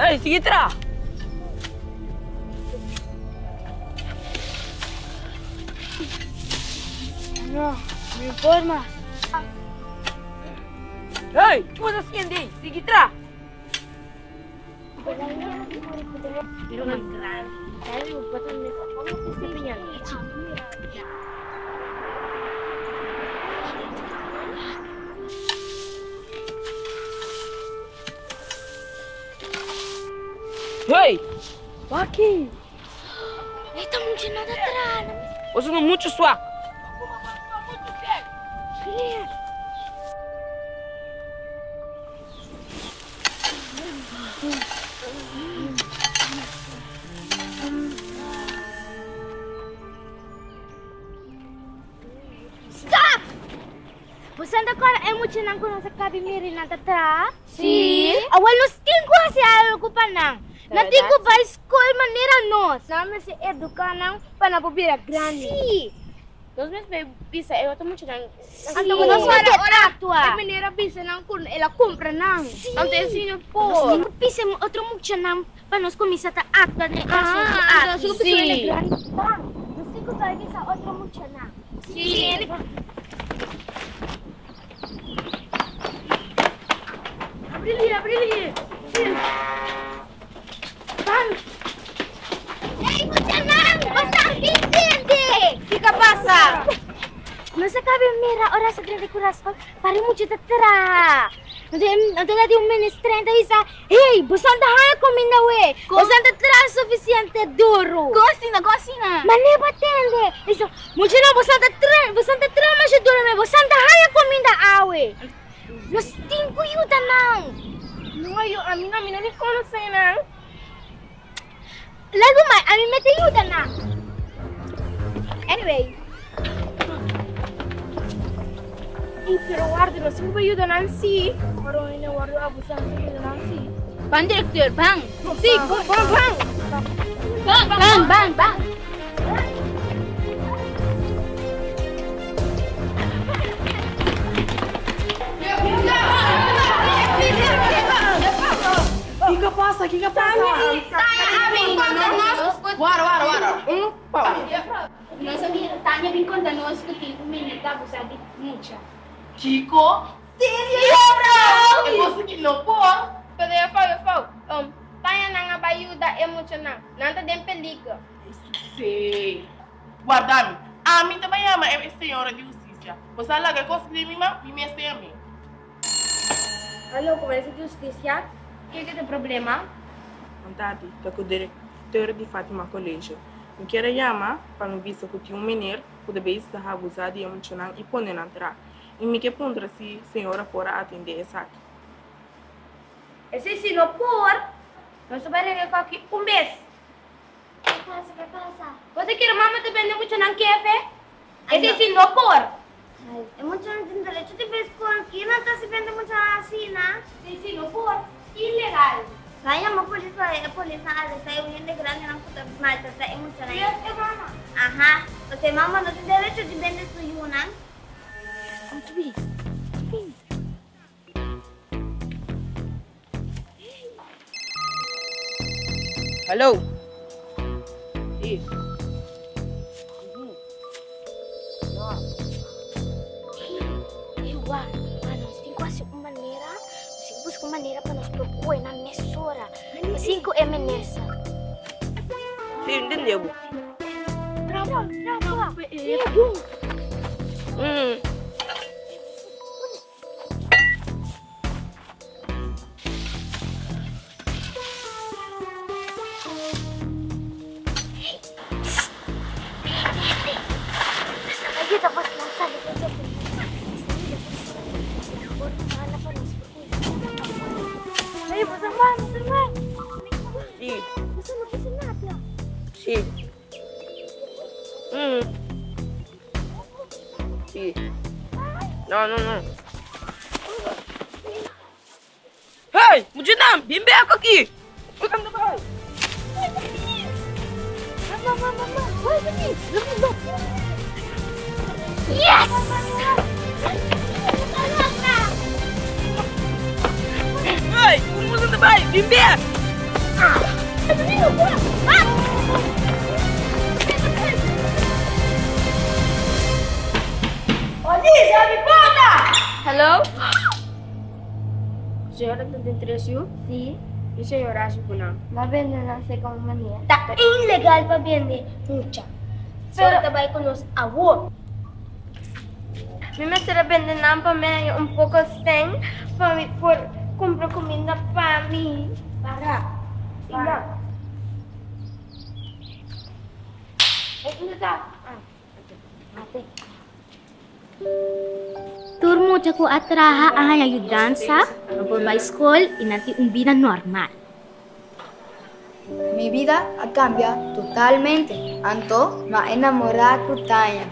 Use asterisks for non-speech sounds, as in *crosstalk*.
Hei, sige tara! Ano? May forma. Hei, cuma sa sindi! Sige tara! Pero ang gran. Dahil yung baton nito, ano ko sabi niya? Hei! Bakit? Ito mong sinadataran. Você não muito suak! Clear. Stop! Busanda ko na emosyon ang kuno sa kabi miri na tatra? Si? Awal no sting ko si alo ko pa nang. Natin ko bicycle maneira nós. Se educar para grande. Sim. Dos bisa, eu estou muito grande. Quando. A maneira bisa não curna, ela compra não. Sim. Não tem sino pô. Sim, bisa outro muito não para nós começar a. Sim. Sim. Sim. Sim. कुरा Masakabi mera ora sa grande curasco, pare muito tatara. Antela de um menos 30 isa. Ei, busan da ha comina we. Busan da tara suficiente duro. Gosina, gosina. Mane batende. Isso, muito não busan da tara, busan da tara mas duro me busan da ha comina awe. Nos tingo yu da não. Não ayo amina mina ni como sena. Lago mai, amina te yu da na. Anyway, Nancy, pero guárdelo. Si me ayuda Nancy. Ahora viene a guardar a buscar a Nancy. Van director, van. Sí, van, van. Van, van, van. van. O que eu faço aqui? O que eu faço? Tá, tá, tá, tá, tá, tá, tá, tá, tá, tá, tá, tá, tá, tá, tá, tá, tá, tá, tá, Chico? Sério, É você que não pô? Pero eu falo, eu falo. Um, tayo na nga bayuda emocional. Nanta din peligro. Sei. Guardami, a mim também ama é senhora de justiça. Você alaga conseguir me ma, me mestre a mim. Alô, começa de justiça. O que que tem problema? Vontade, tá com o diretor de Fátima Colégio. Me quero chamar para me se tinha um menino que deve estar abusado e emocional e pôr na entrar. E me que pondra se a senhora for a atender essa aqui? Esse se não for, nós vamos negar aqui um mês. Que passa, que passa? Você quer mamãe te vender muito não quer ver? Esse se não for. É muito não tem direito de ver com aqui, não tá se muito. Ilegal. Vai, a polícia, a polícia, a polícia, eu ainda grande, não pude mais, tá emocionante. Aham, você mamãe não tem direito de vender isso, não? Direito de vender suyunan. Ang tubi. Hello? Sim. Ewa, ano, sing quase uma maneira, sing busco maneira para nos propor na mesura. Cinco é menesa. Sim, entendeu? Bravo, bravo. Ewa. Hum. Sim. Hum. Sim. Não, não, não. Hey, Mujinam, bimbe ako aqui. Huwag na ba? Mama, mama, mama. Why the me? Look, look. Yes! Hey, Hello? *gasps* Senhora te interessou? Sim. E senhora acha que não? Mas vende não sei como ilegal para vender. Mucha. Pero te a. Me será vender para mim um pouco sem para por comprar comida para mim. Para. Para. Ah, Turmucha ko atraha ahaya yu danza, por my school inati un vida normal. Mi vida ha cambiado totalmente, anto ma enamorada kutaya.